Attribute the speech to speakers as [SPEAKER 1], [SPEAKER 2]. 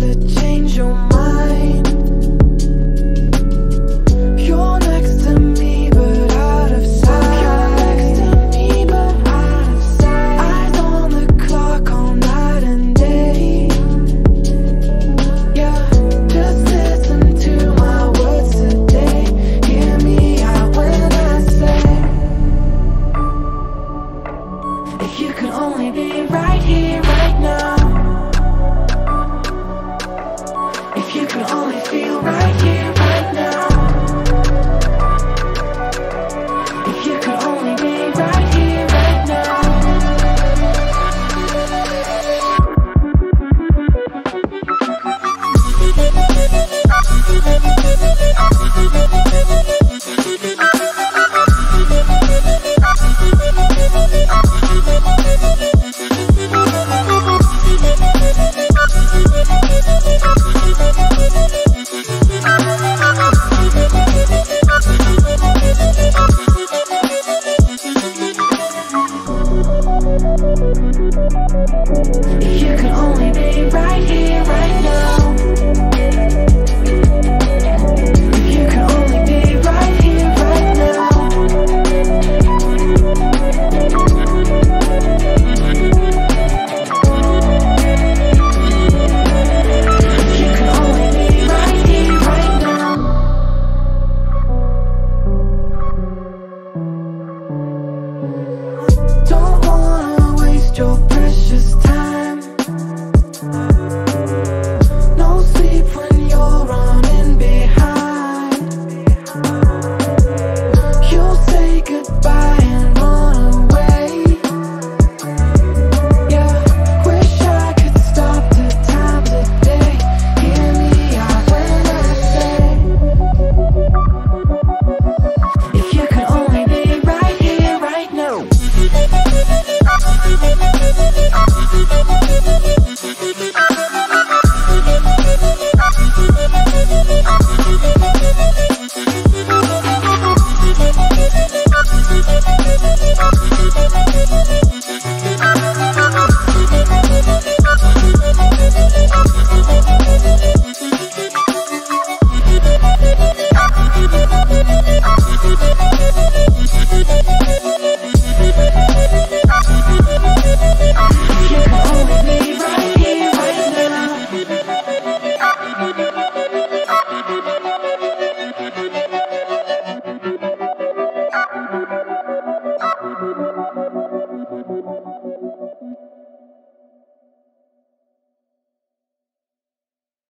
[SPEAKER 1] to change your mind. You can only be right here, right now.